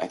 a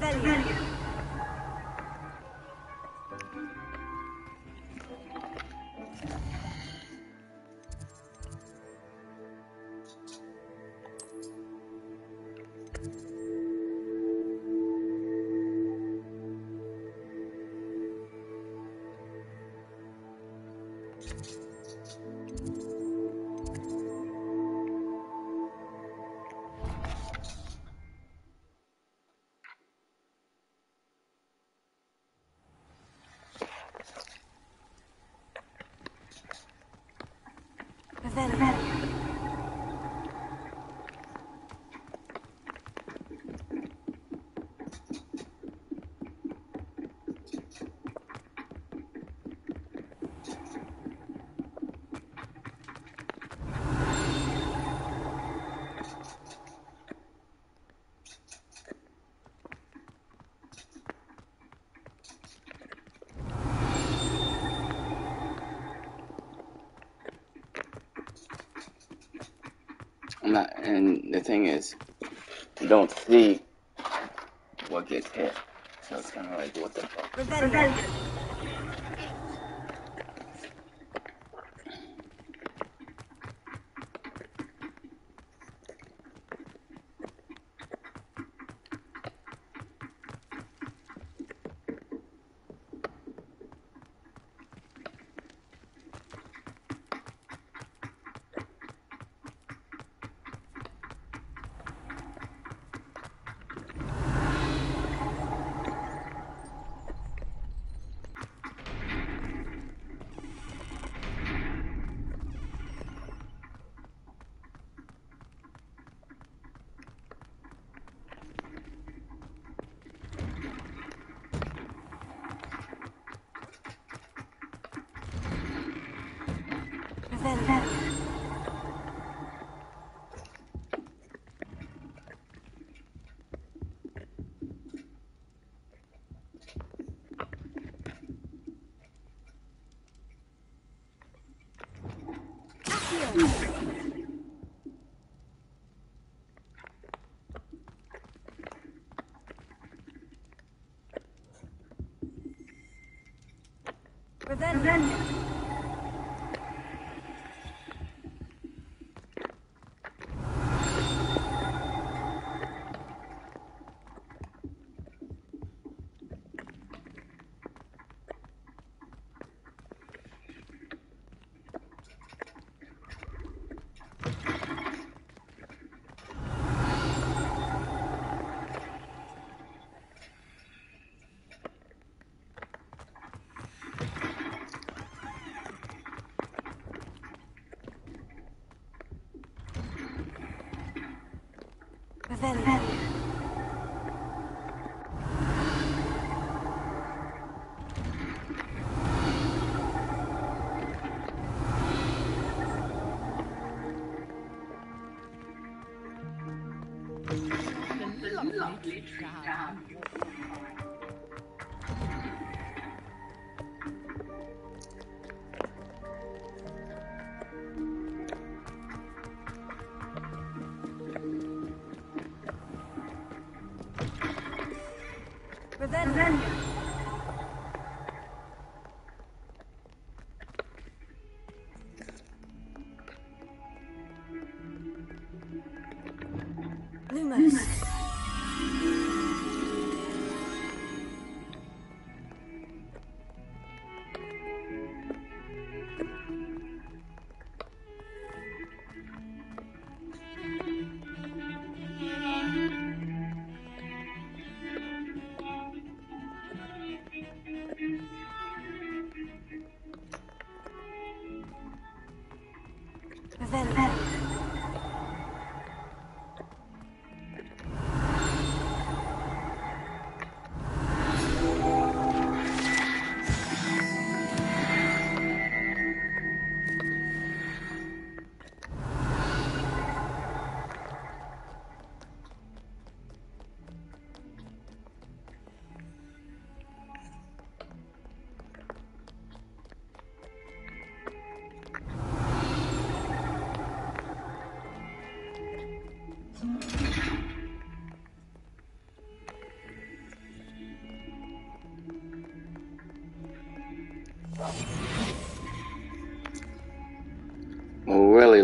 key. Revelio. Revelio. Not, and the thing is, you don't see what gets hit. So it's kind of like, what the fuck? Revelio. Revelio. Revelio. Revelio. Revelio.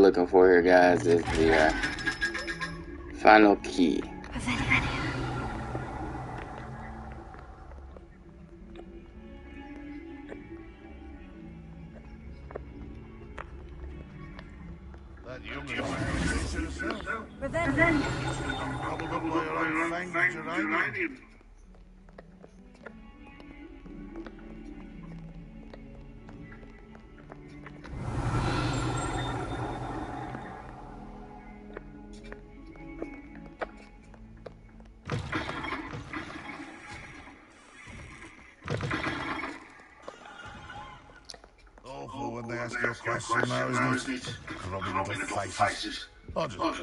Looking for here, guys, is the uh, final key. Ask you a question now, isn't it? Grubby little faces. I'll just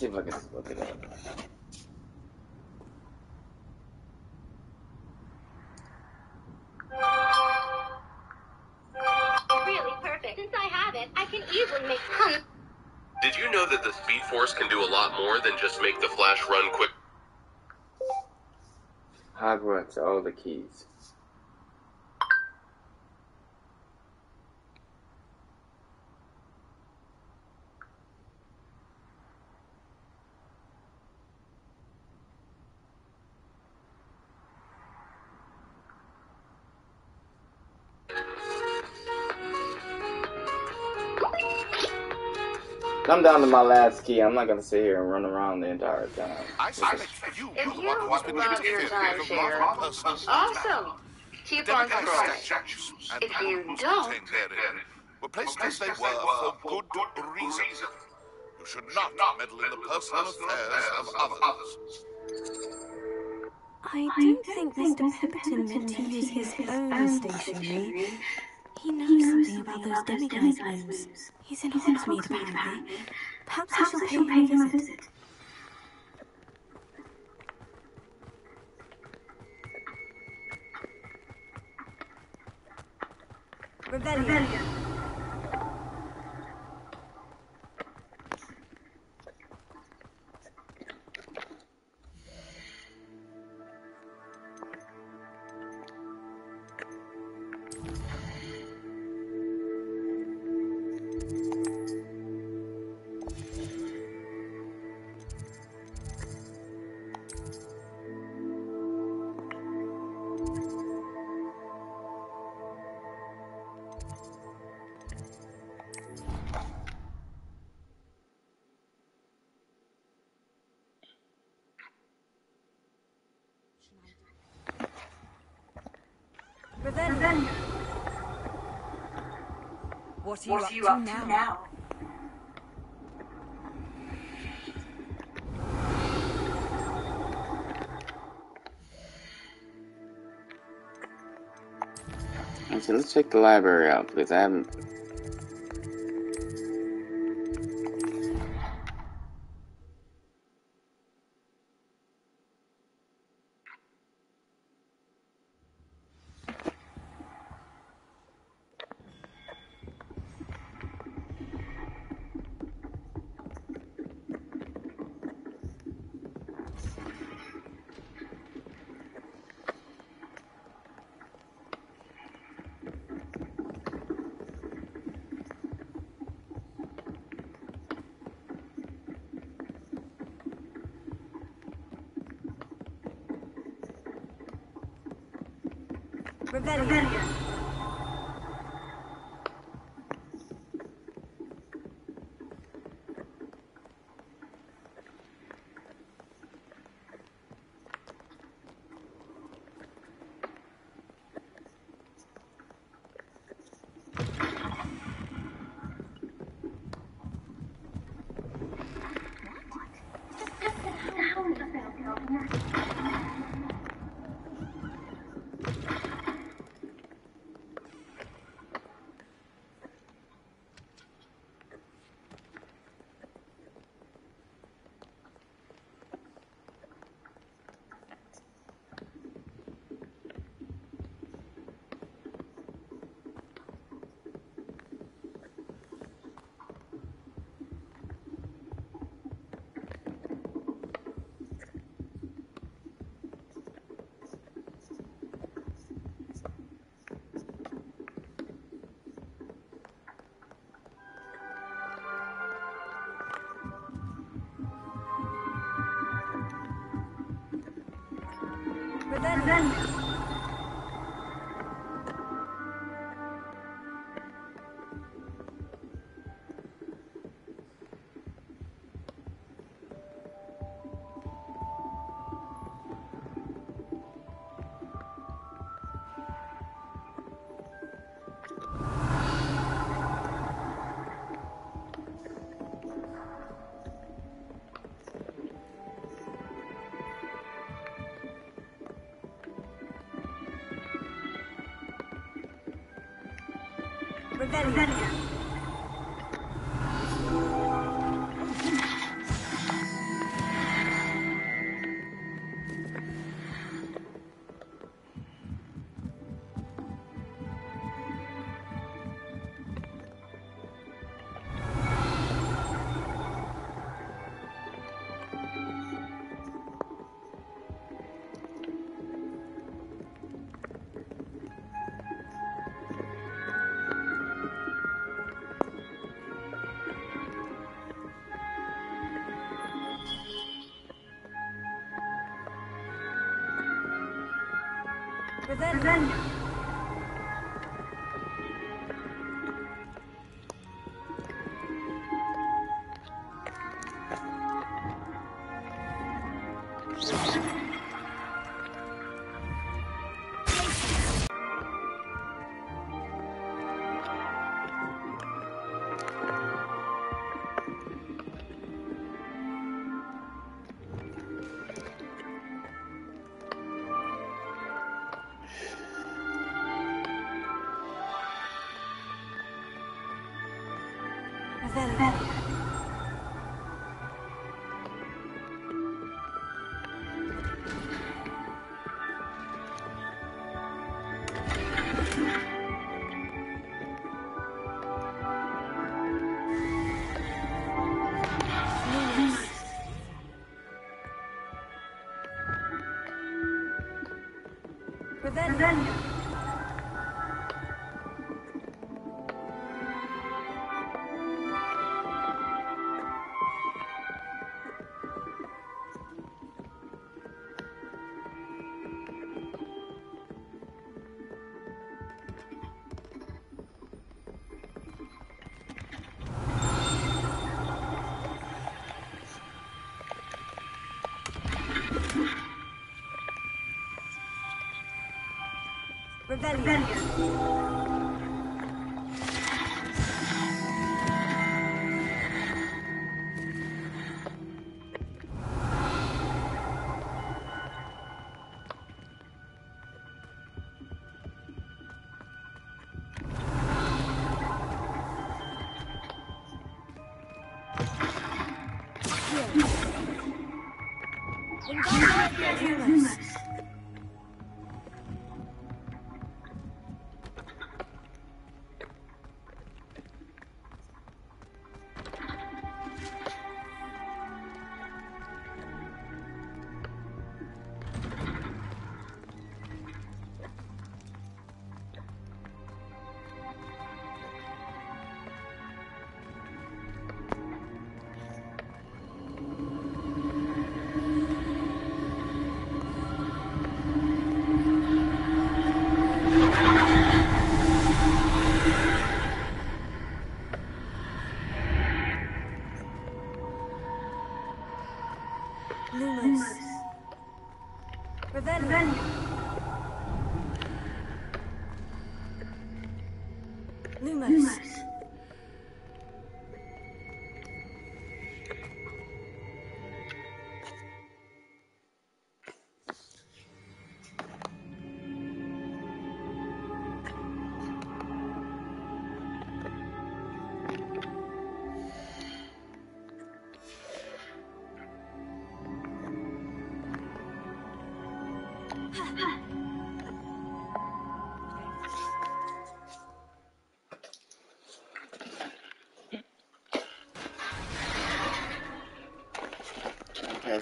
See if I can look it up. Really perfect. Since I have it, I can easily make tons. Did you know that the Speed Force can do a lot more than just make the Flash run quick? Hogwarts, all the keys. I'm down to my last key. I'm not gonna sit here and run around the entire time. I suspect you, If you're the you one who's been love your interfering with timeshare, awesome. Keep on Democratic scrolling. statues and If you don't- were placed as they were for good reason. You should not meddle in the personal affairs of others. I don't think Mr. Pemberton meant to use his own stationery. He knows something about those demiguise gnomes. He's in Hogsmeade, apparently. Perhaps I shall pay him a visit. Revelio. Revelio. What are you, up, to, now? Okay, let's check the library out because I haven't. del verde. Revelio. Rebellion. Revelio. Lumos.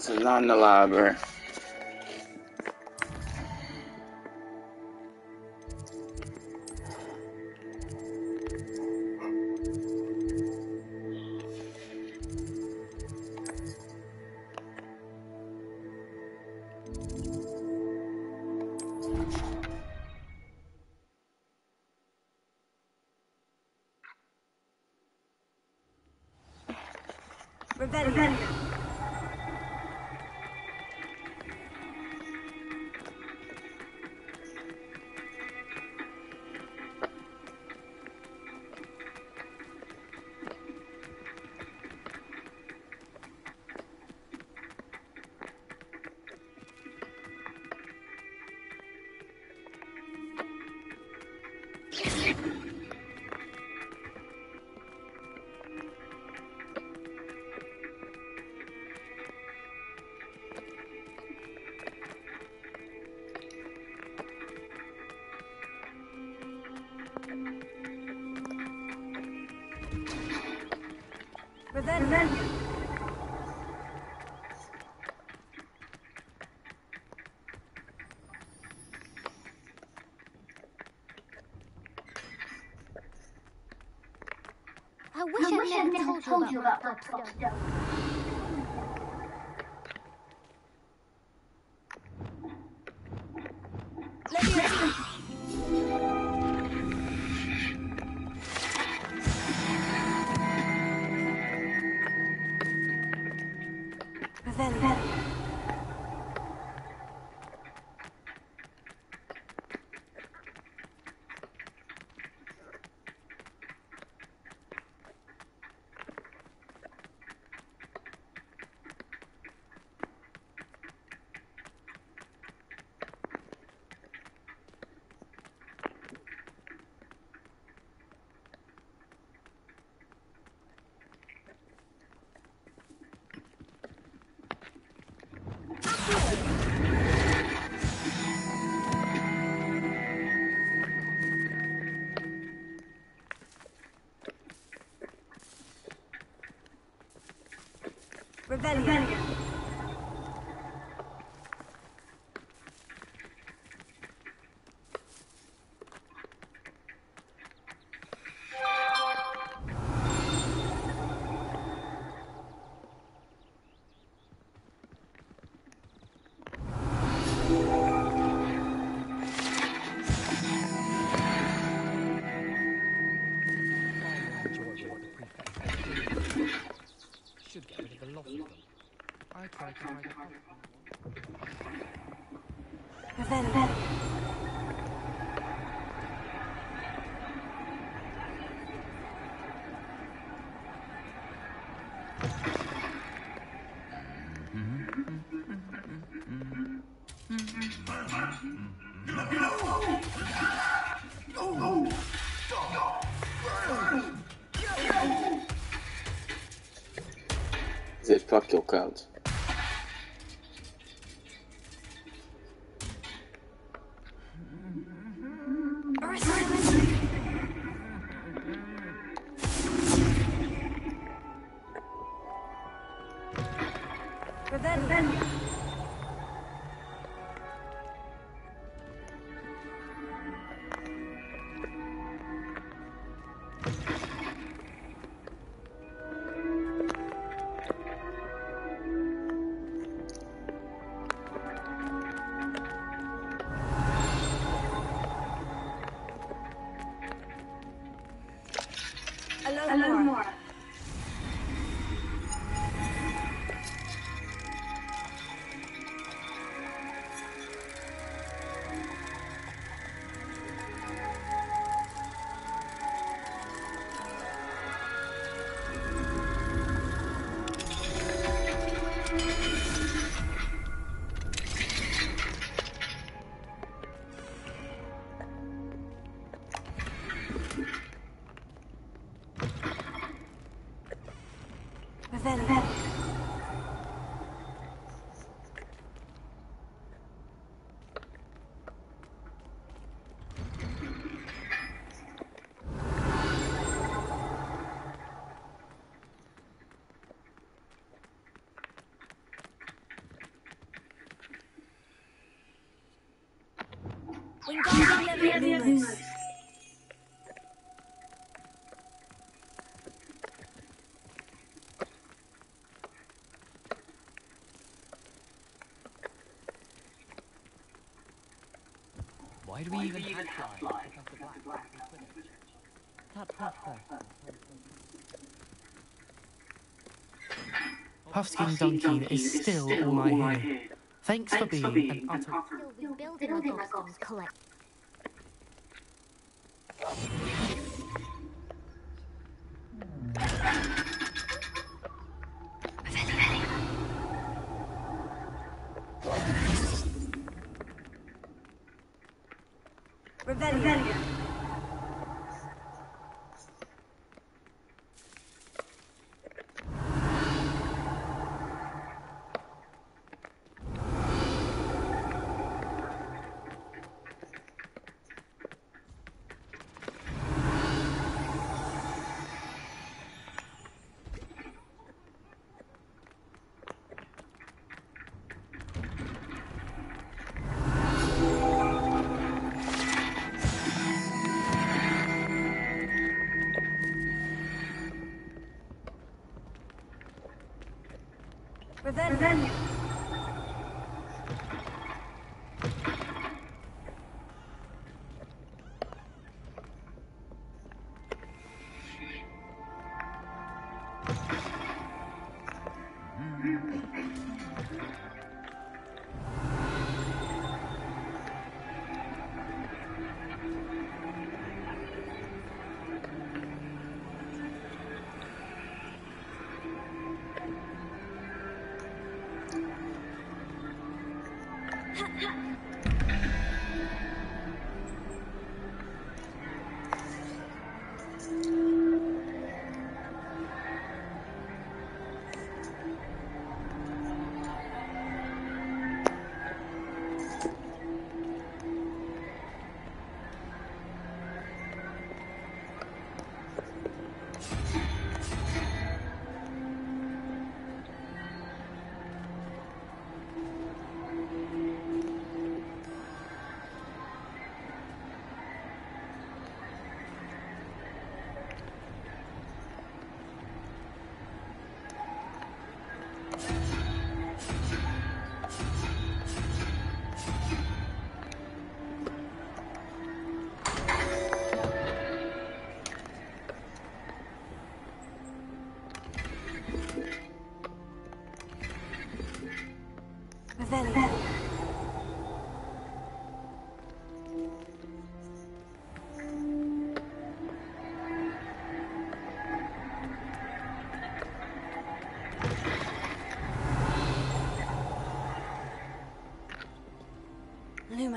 So it's not in the library. Revelio. Revelio. I wish I had never told you about that stone. Revelio. Should Fuck Why do we even have flies? Tap, tap, tap. Puffskein Dunkin is still all I hear. Thanks for being an utter... Collect. Rebelia.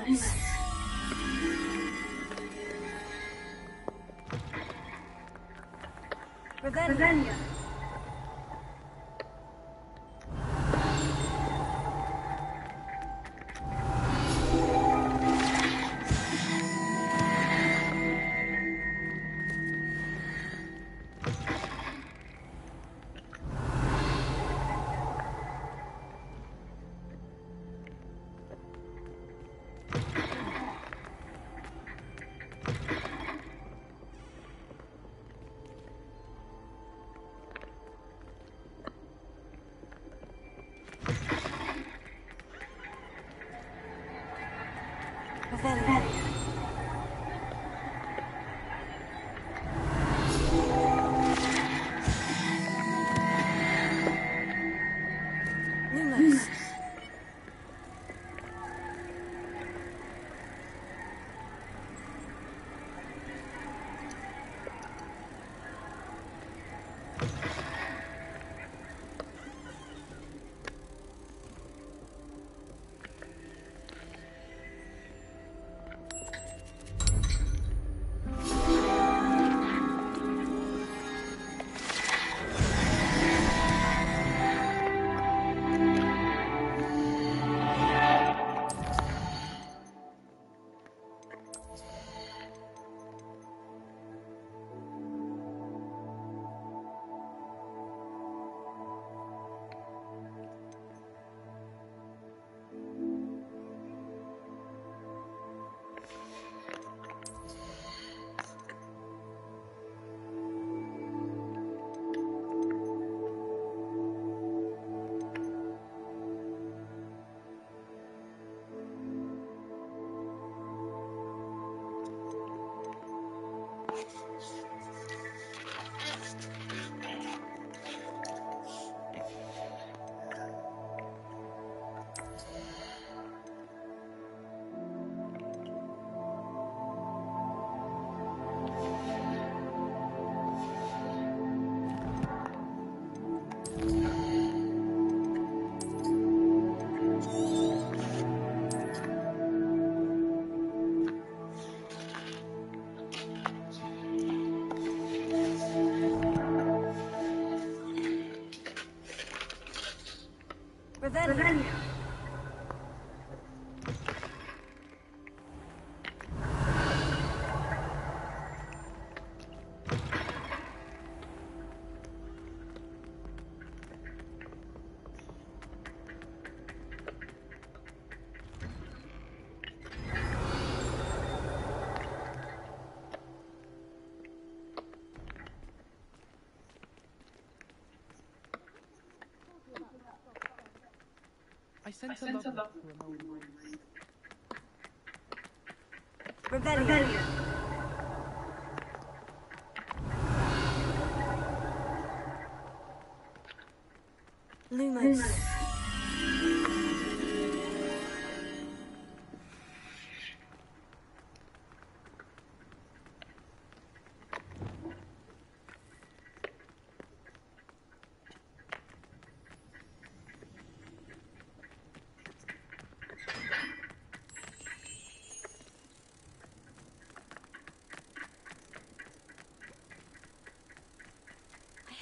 Nice. Revelio. Revelio. Revelio. I sense a love for a moment.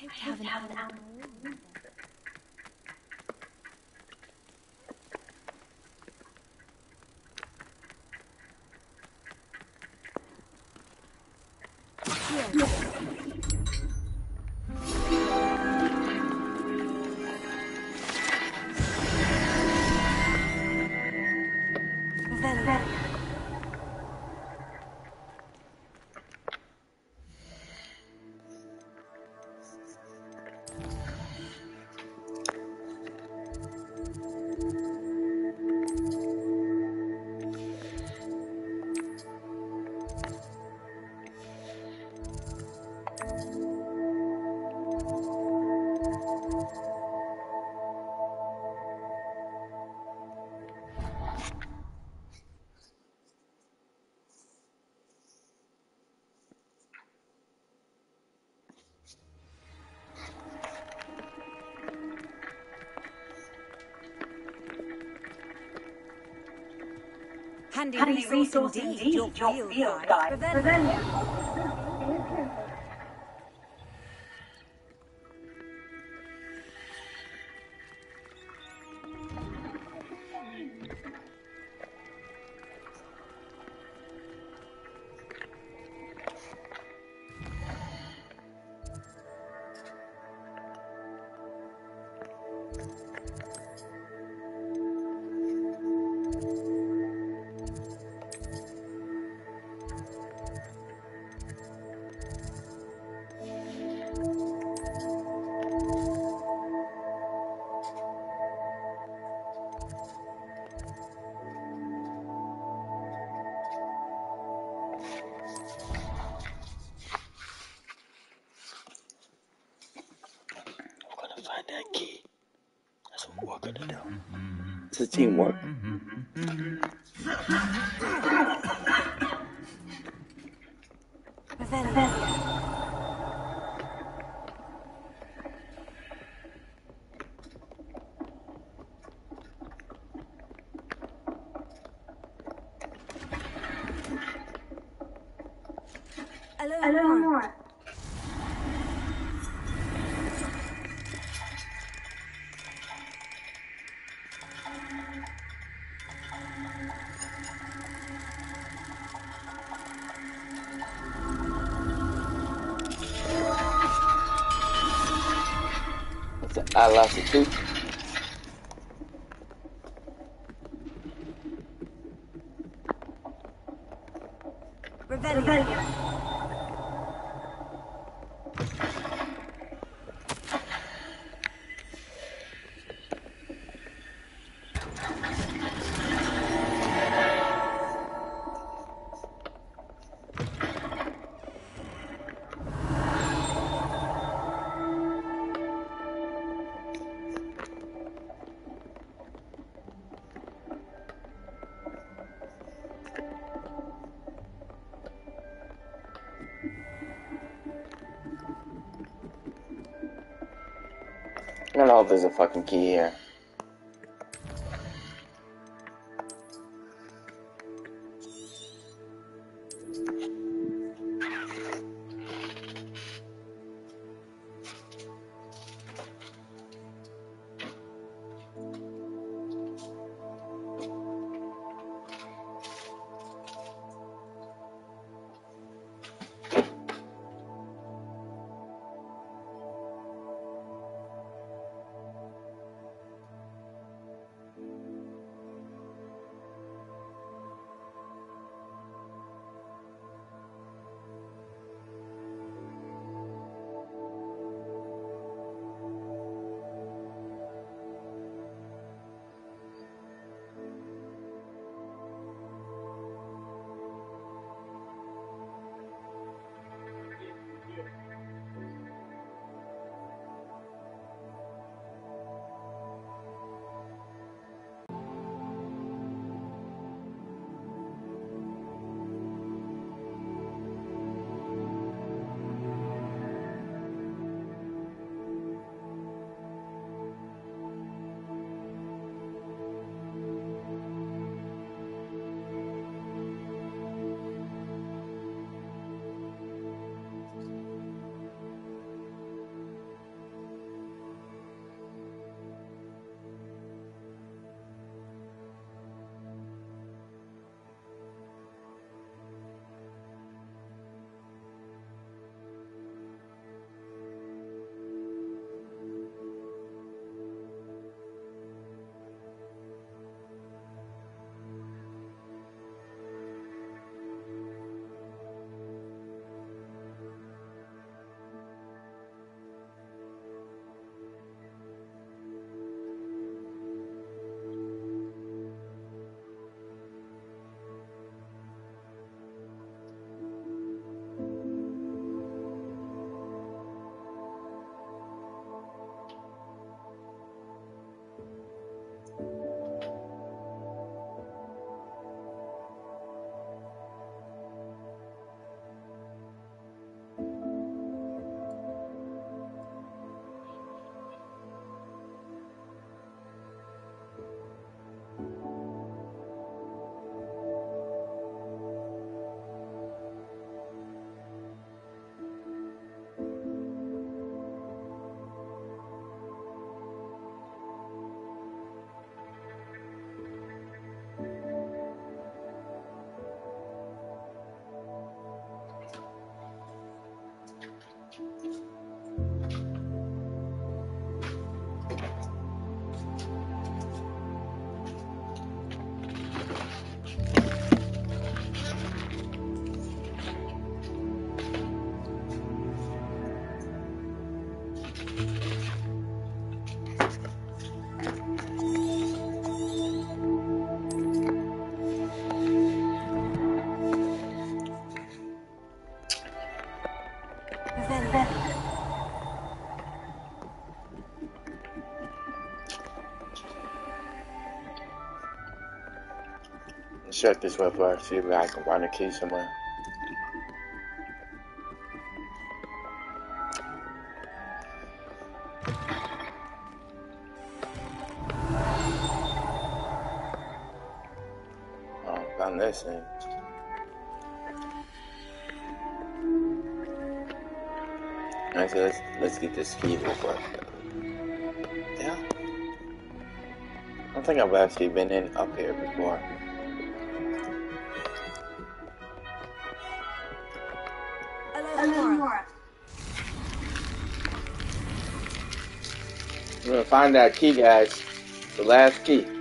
I hope haven't an animal. Handy, resource, indeed, your field guide. a take sun kuwa ka da mm-hmm. su ce mu mm-hmm. mm-hmm. It's an there's a fucking key here. Check this real quick, see if I can find a key somewhere. Oh, found this thing. Alright, so let's, let's get this key real quick. Yeah. I don't think I've actually been in up here before. Find that key, guys. The last key.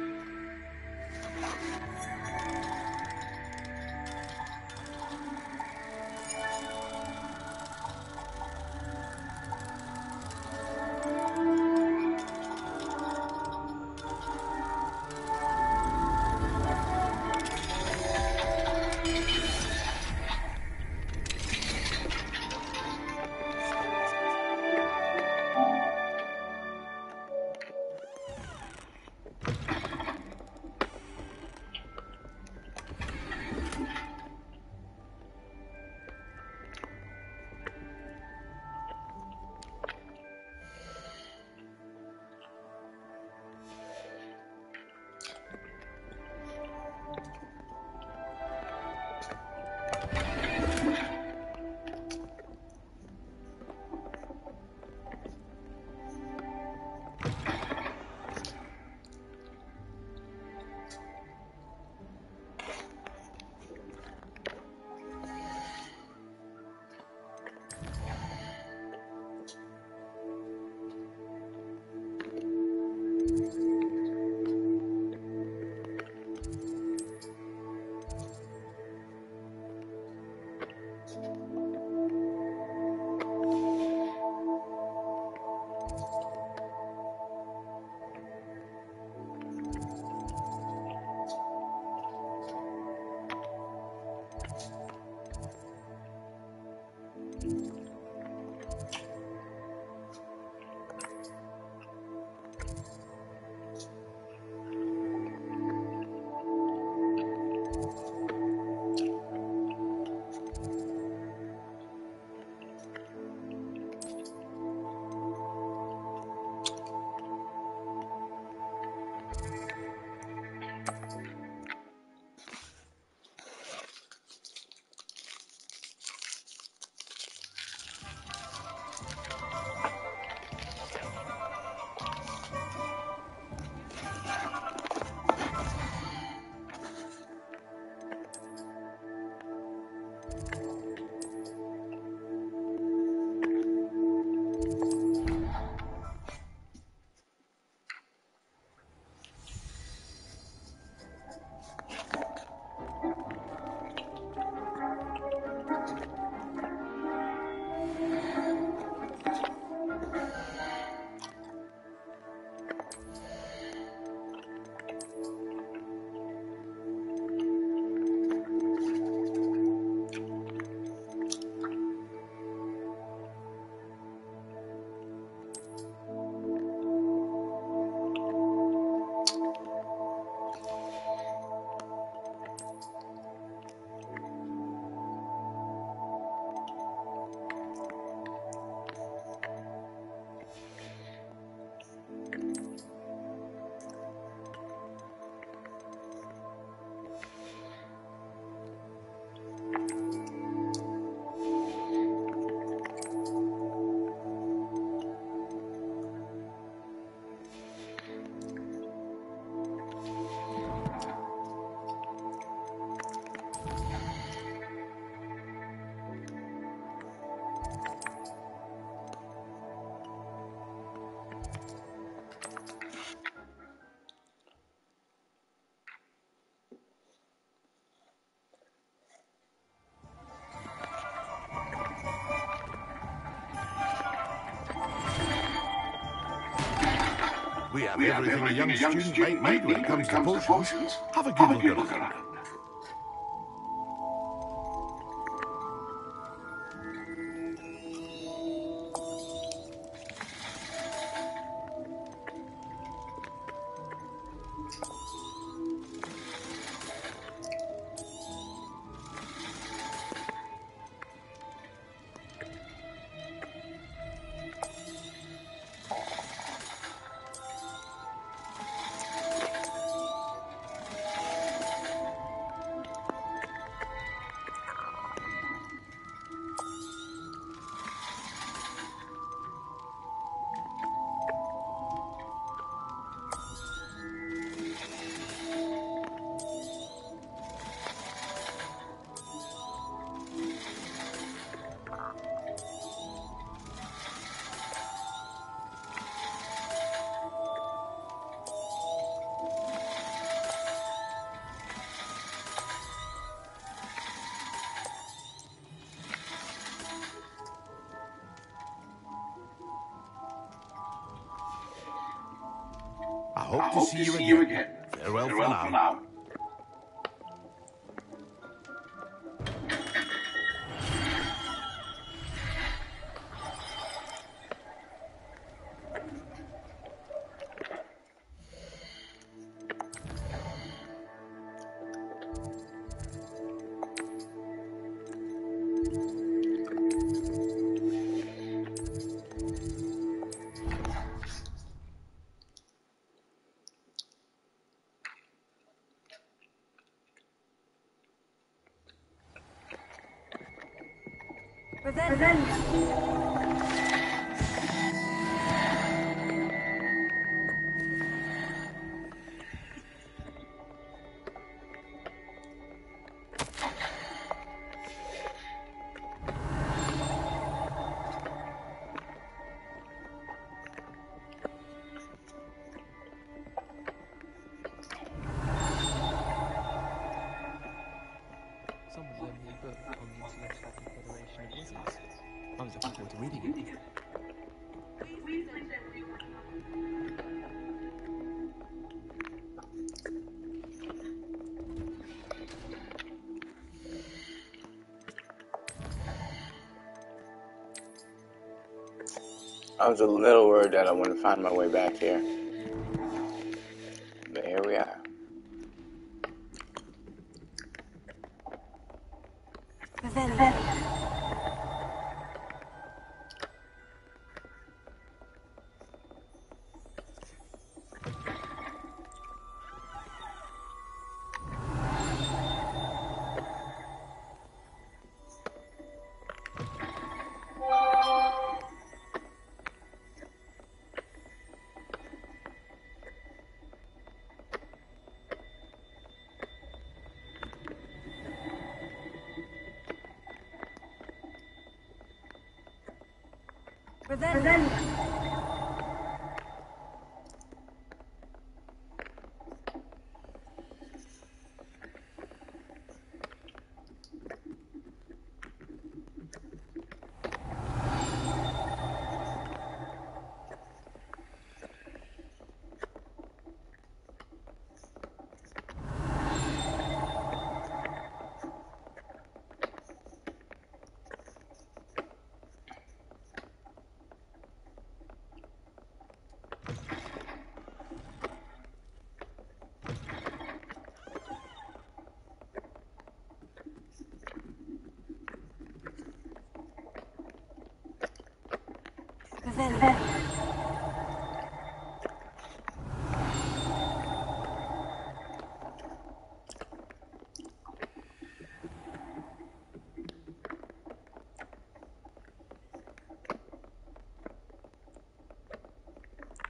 We have everything a young student might need when it comes to potions. Have a good look around. Revenge. I was a little worried that I wouldn't find my way back here. Then.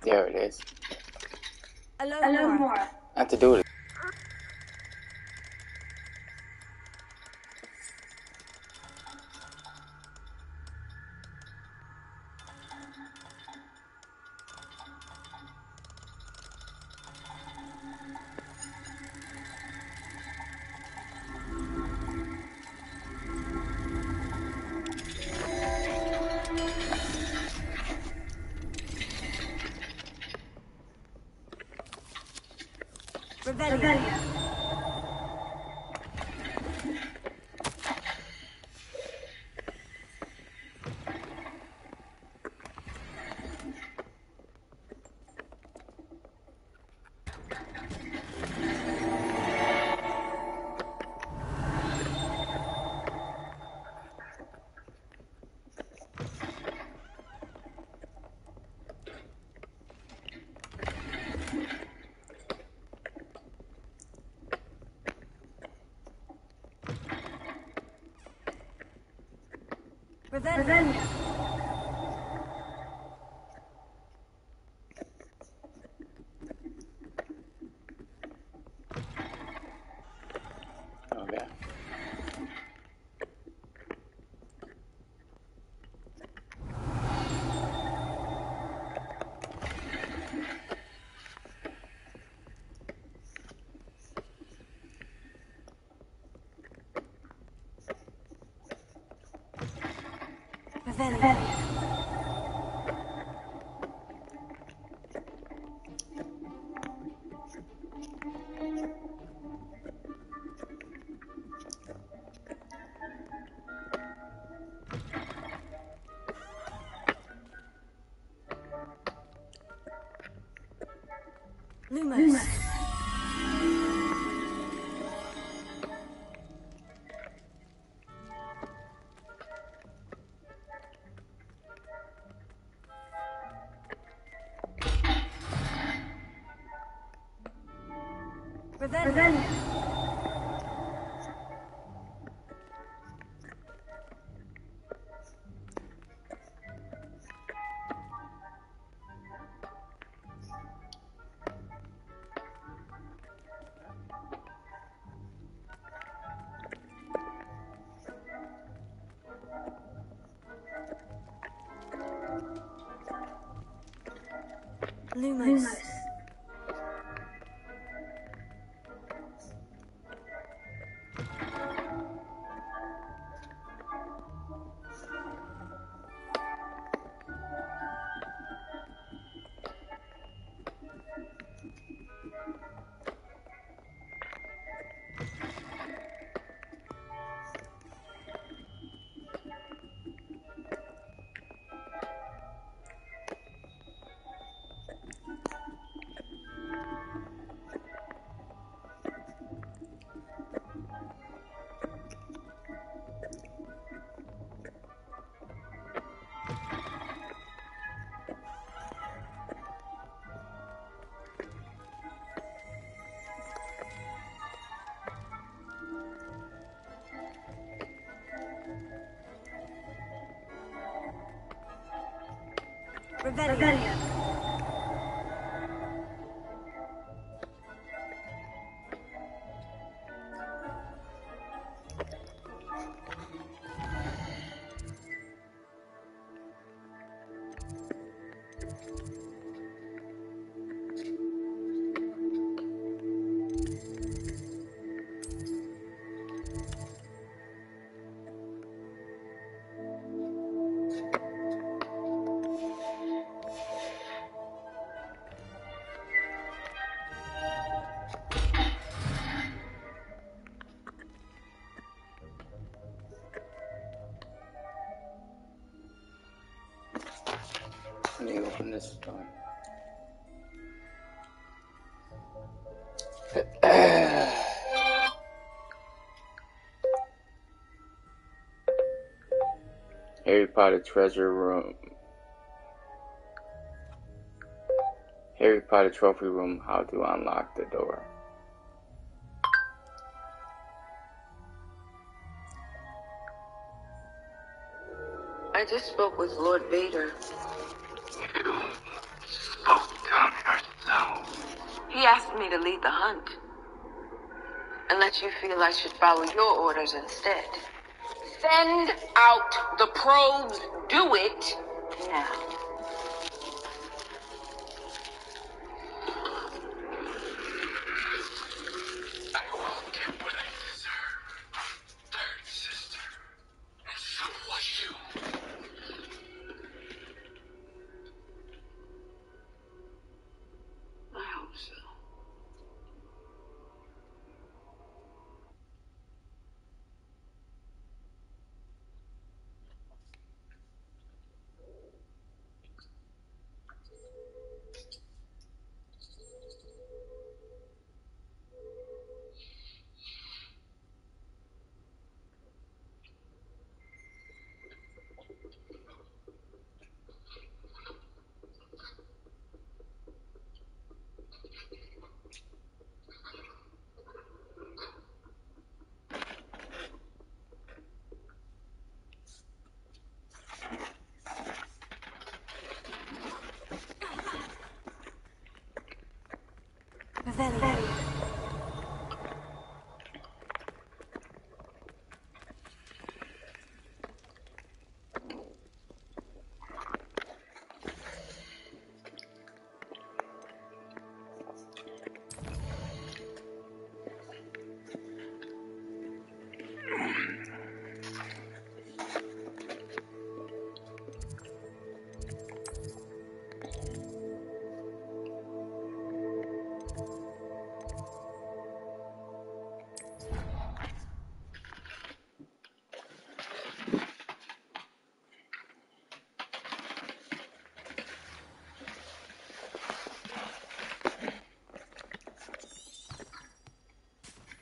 There it is. Alone, Alone more. more. I have to do it. Revelio. Revelio. Revelio. Lumos. Revelio. Let Potter treasure room. Harry Potter trophy room. How to unlock the door. I just spoke with Lord Vader. You spoke down yourself. He asked me to lead the hunt. Unless you feel I should follow your orders instead. Send out the probes. Do it now. 在。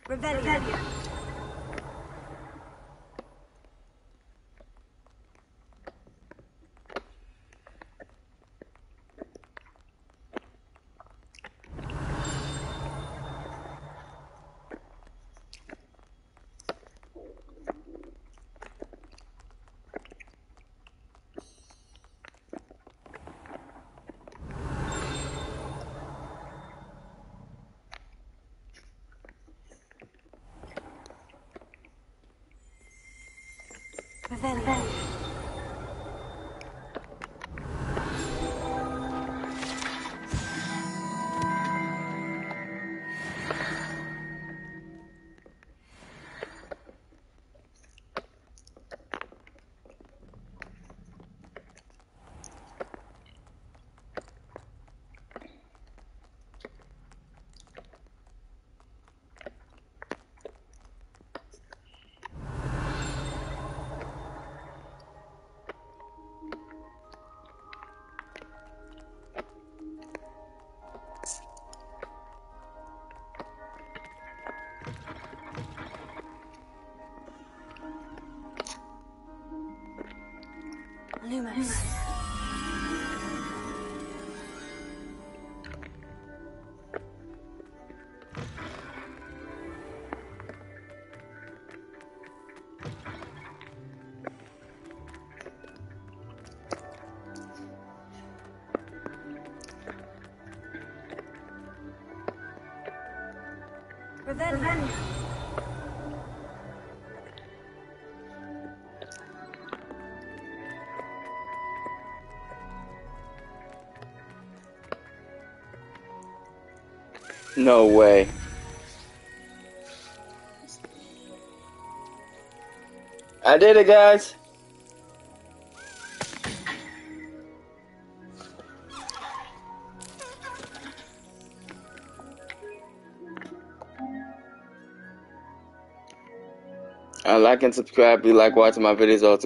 Revelio. Revelio. Revelio. Lumos. Revelio. No way. I did it, guys. I like and subscribe. If you like watching my videos all